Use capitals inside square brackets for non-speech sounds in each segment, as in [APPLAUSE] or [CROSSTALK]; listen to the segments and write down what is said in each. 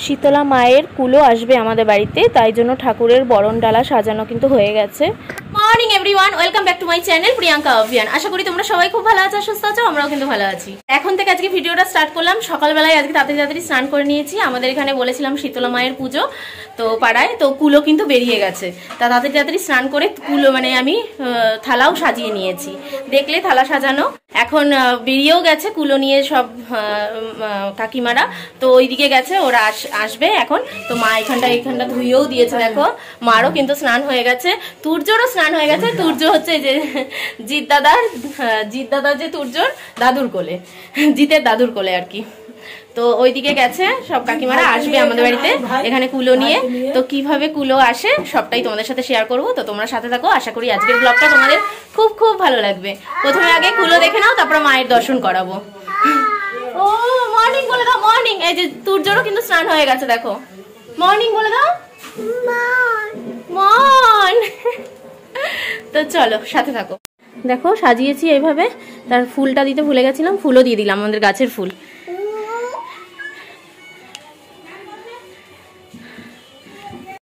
শীতলা মায়ের কুলো আসবে আমাদের বাড়িতে, তাই জন্য ঠাকুরের বরণ ডালা সাজানো কিন্তু হয়ে গেছে। Morning everyone welcome back to my channel Priyanka অভিয়ান আশা করি তোমরা সবাই খুব ভালো আছো, সুস্থ আছো, আমরাও কিন্তু ভালো আছি। এখন থেকে আজকে ভিডিওটা স্টার্ট করলাম। সকালবেলায় আজকে তাড়াতাড়ি তাড়াতাড়ি স্নান করে নিয়েছি। আমাদের এখানে বলেছিলাম শীতলা মায়ের পুজো, তো পাড়ায়, তো কুলো কিন্তু বেরিয়ে গেছে। তা তাড়াতাড়ি তাড়াতাড়ি স্নান করে কুলো মানে আমি থালাও সাজিয়ে নিয়েছি। দেখলে থালা সাজানো। এখন বেরিয়েও গেছে কুলো নিয়ে সব কাকিমারা। তো ওইদিকে গেছে, ওরা আস- আসবে এখন। তো মা এখানটা এখানটা ধুয়েও দিয়েছে দেখো। মারও কিন্তু স্নান হয়ে গেছে। তুর্যরও স্নান হয়ে গেছে। তুর্য হচ্ছে যে জিৎ দাদার আহ, জিৎ দাদার যে তুর্যর দাদুর কোলে জিতের দাদুর কোলে আর কি। তো ওইদিকে গেছে সব কাকিমারা আসবে আমাদের বাড়িতে। এখানে কুলো নিয়ে। তো কীভাবে কুলো আসে সবটাই তোমাদের সাথে শেয়ার করব। তো তোমরা সাথে থাকো। আশা করি আজকের ব্লগটা তোমাদের খুব খুব ভালো লাগবে। প্রথমে আগে কুলো দেখে নাও তারপর মায়ের দর্শন করাবো। মর্নিং বলে দাও মর্নিং এই যে তুর্যরও কিন্তু স্নান হয়ে গেছে, দেখো। মর্নিং বলে দাও। মন [LAUGHS] তো চলো, সাথে থাকো। দেখো, সাজিয়েছি এইভাবে। তার ফুলটা দিতে ভুলে গেছিলাম, ফুলও দিয়ে দিলাম আমাদের গাছের ফুল।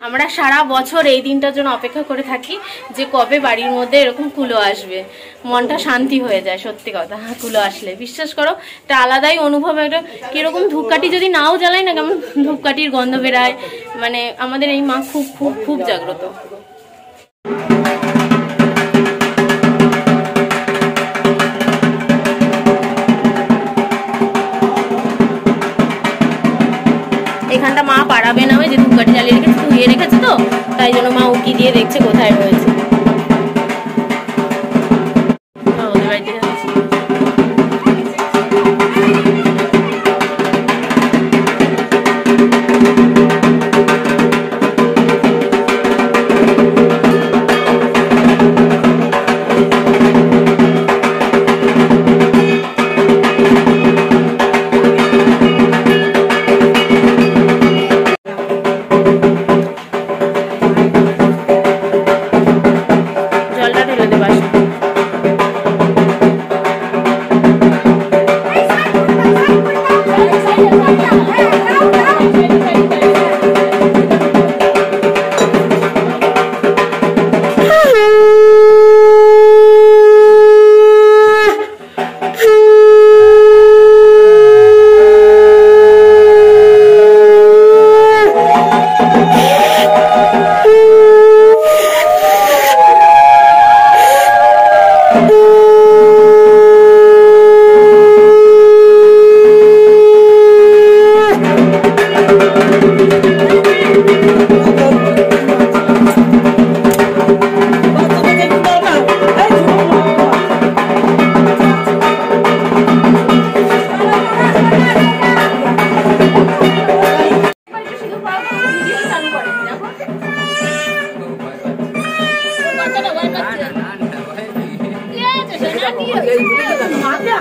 আমরা সারা বছর এই দিনটার জন্য অপেক্ষা করে থাকি যে কবে বাড়ির মধ্যে এরকম কুলো আসবে। মনটা শান্তি হয়ে যায়, সত্যি কথা। হ্যাঁ কুলো আসলে। বিশ্বাস করো একটা আলাদাই অনুভব, একটা কীরকম ধূপকাঠি যদি নাও জ্বালাই না, কেমন ধূপকাঠির গন্ধ বেরায়। মানে আমাদের এই মা খুব খুব খুব জাগ্রত। ধুয়ে রেখেছে তো? তাই জন্য মা উকি দিয়ে দেখছে কোথায় রয়েছে।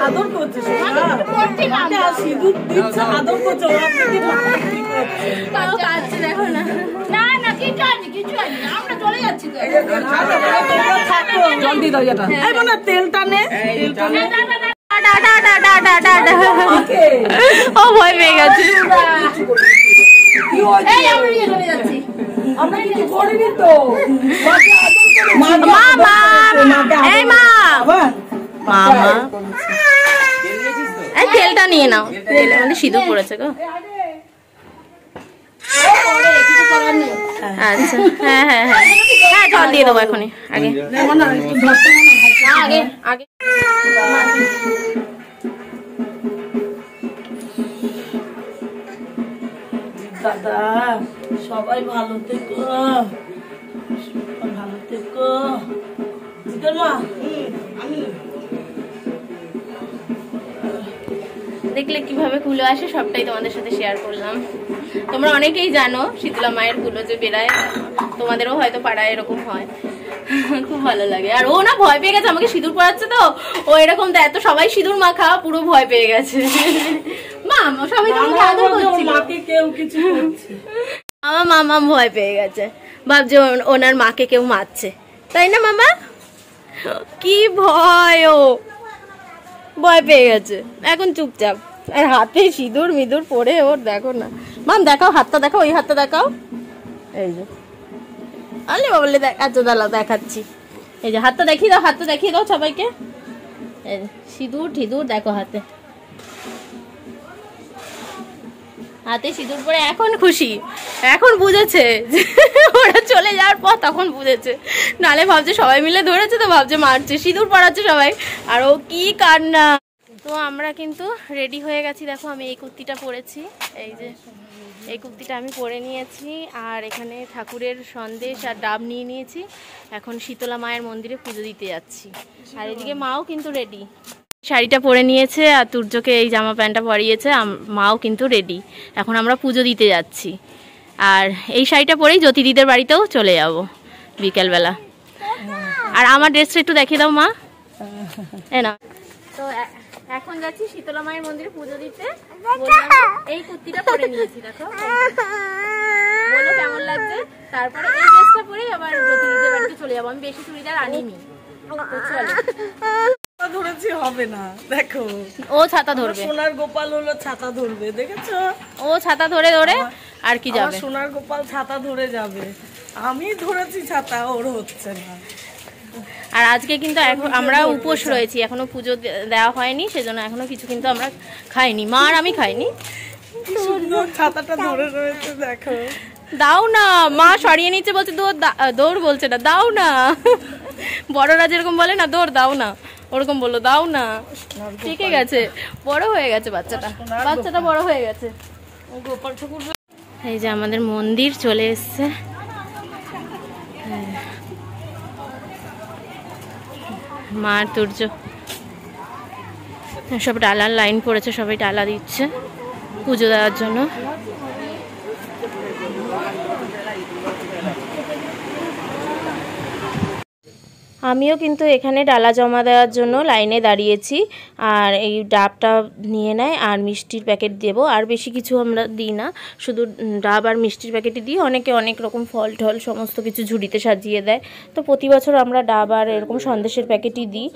আদর করছে সিঁদুর দিচ্ছে, আদর করছে, ওরা কি করছে? তাও কাঁদছে দেখো না এই বোনা, তেলটা নে, তেলটা নে। ও ভয় পেয়ে গেছে আমরা কিছু করিনি তো। [LAUGHS] মাকে আদর করে- মাকে মা আদর মা করছে, মাকে আদর এই মা? মামা এই তেলটা নিয়ে নাও। তেলের মধ্যে সিঁদুর পড়েছে গো। আচ্ছা। হ্যাঁ হ্যাঁ হ্যাঁ। হ্যাঁ জল দিয়ে দেবো এখনই। আগে। আগে আগে। দাদা সবাই ভালো থেকো। দেখলে কীভাবে কুলো আসে সবটাই তোমাদের সাথে শেয়ার করলাম। তোমরা অনেকেই জানো শীতলা মায়ের কুলো যে বেড়ায় তোমাদেরও হয়তো পাড়ায় এরকম হয়। খুব ভালো লাগে। আর ও না ভয় পেয়ে গেছে আমাকে সিঁদুর পড়াচ্ছে তো। ও এরকম তো এত সবাই সিঁদুর মাখা পুরো ভয় পেয়ে গেছে। মা সবাই তোমাকে আদর করছিল। মাকে কেউ কিছু করছে আমার মামা ভয় পেয়ে গেছে। ভাবছে ওনার মাকে কেউ মারছে। তাই না, মামা? কি ভয় ও। ভয় পেয়ে গেছে। এখন চুপচাপ। আর হাতে সিঁদুর মিদুর পরে ওর দেখো না। মাম, দেখাও হাতটা, দেখাও, ওই হাতটা দেখাও। এই যে। আলে বাবলে আচ্ছা দাঁড়াও দেখাচ্ছি। এই যে, হাতটা দেখিয়ে দাও, হাতটা দেখিয়ে দাও সবাইকে। এই সিঁদুর ঠিদুর দেখো হাতে। হাতে সিঁদুর পরে এখন খুশি। এখন বুঝেছে। ওরা চলে যাওয়ার পর তখন বুঝেছে। নালে ভাবছে সবাই মিলে ধরেছে তো, ভাবছে মারছে, সিঁদুর পড়াচ্ছে সবাই। আর ও কি কান্না। তো আমরা কিন্তু রেডি হয়ে গেছি। দেখো, আমি এই কুর্তিটা পরেছি। এই যে, এই কুর্তিটা আমি পরে নিয়েছি। আর এখানে ঠাকুরের সন্দেশ আর ডাব নিয়ে নিয়েছি। এখন শীতলা মায়ের মন্দিরে পুজো দিতে যাচ্ছি। আর এদিকে মাও কিন্তু রেডি শাড়িটা পরে নিয়েছে আর তুর্যকে এই জামা প্যান্টটা পরিয়েছে। মাও কিন্তু রেডি এখন আমরা পুজো দিতে যাচ্ছি। আর এই শাড়িটা পরেই জ্যোতিদিদের বাড়িতেও চলে যাব বিকেলবেলা। আর আমার ড্রেসটা একটু দেখিয়ে দাও মা। এ না তো এখন যাচ্ছি শীতলা মায়ের মন্দিরে পুজো দিতে। এই কুর্তিটা পরে নিয়েছি দেখো। বলো কেমন লাগছে? তারপরে এই ড্রেসটা পরে আবার জ্যোতিদিদের বাড়িতে চলে যাব। আমি বেশি চুড়িদার আনিনি। তো চলো। ধরেছি হবে না। দেখো। ও ছাতা ধরবে। সোনার গোপাল হলো ছাতা ধরবে দেখেছ? ও ছাতা ধরে ধরে আর কি যাবে? সোনার গোপাল ছাতা ধরে যাবে। আমি ধরেছি ছাতা ওর হচ্ছে না। আর আজকে কিন্তু এখন আমরা উপোস রয়েছি এখনও পুজো দেওয়া হয়নি সেজন্য এখনও কিছু কিন্তু আমরা খাইনি। মা আর আমি খাইনি। ছাতাটা ধরে রয়েছে দেখো। দাও না মা সরিয়ে নিচ্ছে বলছে দৌড় দৌড় বলছে না দাও না। বড়রা যেরকম বলে না দৌড় দাও না। ওরকম বলল দাও না। শিখে গেছে বড় হয়ে গেছে বাচ্চাটা। বাচ্চাটা বড় হয়ে গেছে। গোপাল ঠাকুর এই যে আমাদের মন্দির চলে এসছে। মার তুর্য সব ডালার লাইন পড়েছে সবাই ডালা দিচ্ছে পুজো দেওয়ার জন্য আমিও কিন্তু এখানে ডালা জমা দেওয়ার জন্য লাইনে দাঁড়িয়েছি আর এই ডাবটা নিয়ে নেয় আর মিষ্টির প্যাকেট দেবো। আর বেশি কিছু আমরা দিই না, শুধু ডাব আর মিষ্টির প্যাকেটই দিই। অনেকে অনেক রকম ফল টল সমস্ত কিছু ঝুড়িতে সাজিয়ে দেয়। তো প্রতি বছর আমরা ডাব আর এরকম সন্দেশের প্যাকেটই দিই।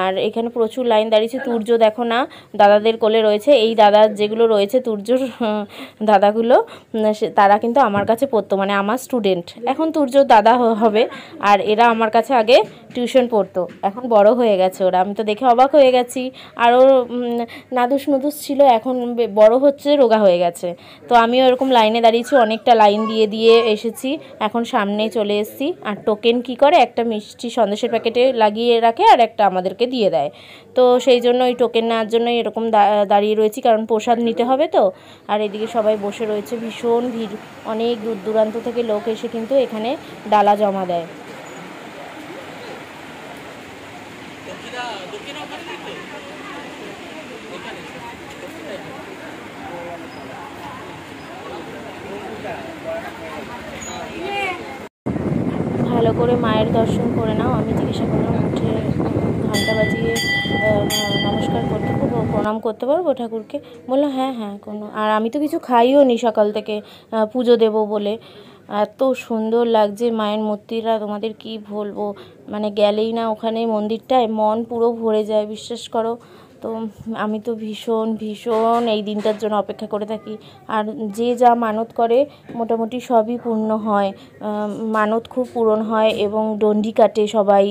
আর এখানে প্রচুর লাইন দাঁড়িয়েছে। তুর্য দেখো না, দাদাদের কোলে রয়েছে। এই দাদা যেগুলো রয়েছে তুর্যর দাদাগুলো তারা কিন্তু আমার কাছে পড়তো মানে আমার স্টুডেন্ট। এখন তুর্যর দাদা হবে। আর এরা আমার কাছে আগে টিউশন পড়তো। এখন বড় হয়ে গেছে ওরা। আমি তো দেখে অবাক হয়ে গেছি। আরও নাদুস নুদুস ছিল, এখন বড় হচ্ছে, রোগা হয়ে গেছে। তো আমিও এরকম লাইনে দাঁড়িয়েছি, অনেকটা লাইন দিয়ে দিয়ে এসেছি। এখন সামনে চলে এসেছি। আর টোকেন কি করে? একটা মিষ্টি সন্দেশের প্যাকেটে লাগিয়ে রাখে আর একটা আমাদেরকে দিয়ে দেয়। তো সেই জন্য ওই টোকেন নেওয়ার জন্য এরকম দাঁড়িয়ে রয়েছি, কারণ প্রসাদ নিতে হবে তো। আর এদিকে সবাই বসে রয়েছে, ভীষণ ভিড়। অনেক দূর দূরান্ত থেকে লোক এসে কিন্তু এখানে ডালা জমা দেয়। ভালো করে মায়ের দর্শন করে নাও। আমি জিজ্ঞাসা করলাম, উঠে ঘণ্টা বাজিয়ে নমস্কার করতে পারব, প্রণাম করতে পারব ঠাকুরকে? বলল হ্যাঁ হ্যাঁ কোনো আর আমি তো কিছু খাইও নি সকাল থেকে পুজো দেবো বলে। এত সুন্দর লাগছে মায়ের মূর্তিটা, তোমাদের কি বলব? মানে গেলেই না ওখানে মন্দিরটায়, মন পুরো ভরে যায়, বিশ্বাস করো। তো আমি তো ভীষণ ভীষণ এই দিনটার জন্য অপেক্ষা করে থাকি। আর যে যা মানত করে, মোটামুটি সবই পূর্ণ হয়। মানত খুব পূরণ হয় এবং ডন্ডি কাটে সবাই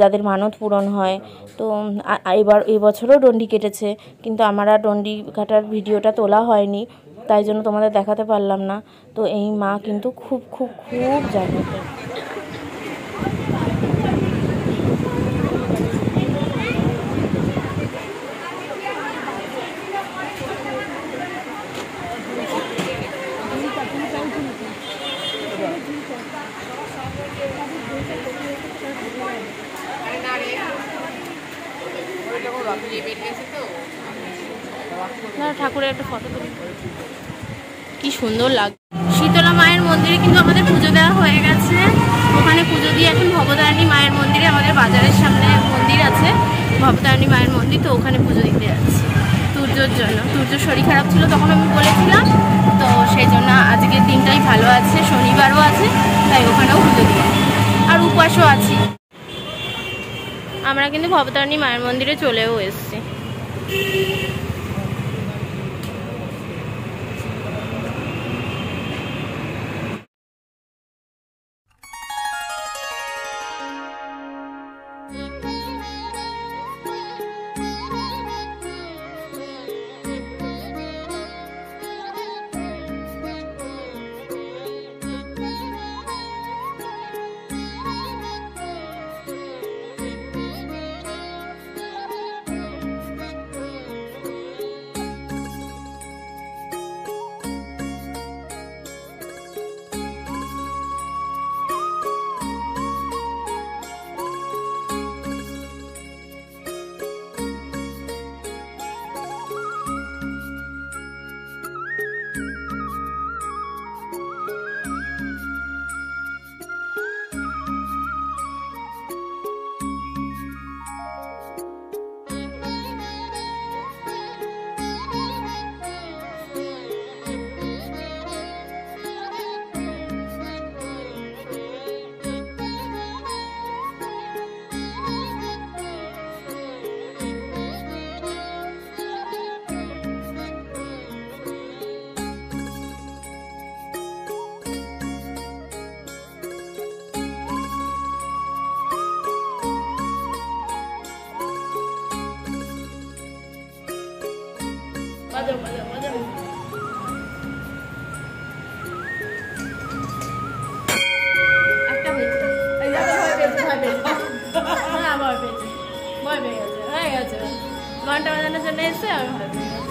যাদের মানত পূরণ হয়। তো এবার, এবছরও ডন্ডি কেটেছে, কিন্তু আমার আর ডন্ডি কাটার ভিডিওটা তোলা হয়নি, তাই জন্য তোমাদের দেখাতে পারলাম না। তো এই মা কিন্তু খুব খুব খুব জাগ্রত। ঠাকুরের একটা ফটো কি সুন্দর লাগ শীতলা মায়ের মন্দিরে কিন্তু আমাদের পুজো দেওয়া হয়ে গেছে। ওখানে পুজো দিয়ে এখন ভবতারিণী মায়ের মন্দিরে আমাদের বাজারের সামনে মন্দির আছে। ভবতারিণী মায়ের মন্দির, তো ওখানে পুজো দিতে যাচ্ছি। তুর্যর জন্য। তুর্যর শরীর খারাপ ছিল তখন আমি বলেছিলাম তো সেই জন্য আজকের দিনটাই ভালো আছে, শনিবারও আছে, তাই ওখানেও পুজো দিই আর উপাসও আছি। আমরা কিন্তু ভবতারিণী মায়ের মন্দিরে চলেও এসেছি। ভয় পেয়েছে ভয় পেয়ে গেছে হয়ে গেছে ঘন্টা বাজানোর জন্য এসে আমি ভয় পেয়ে গেছি।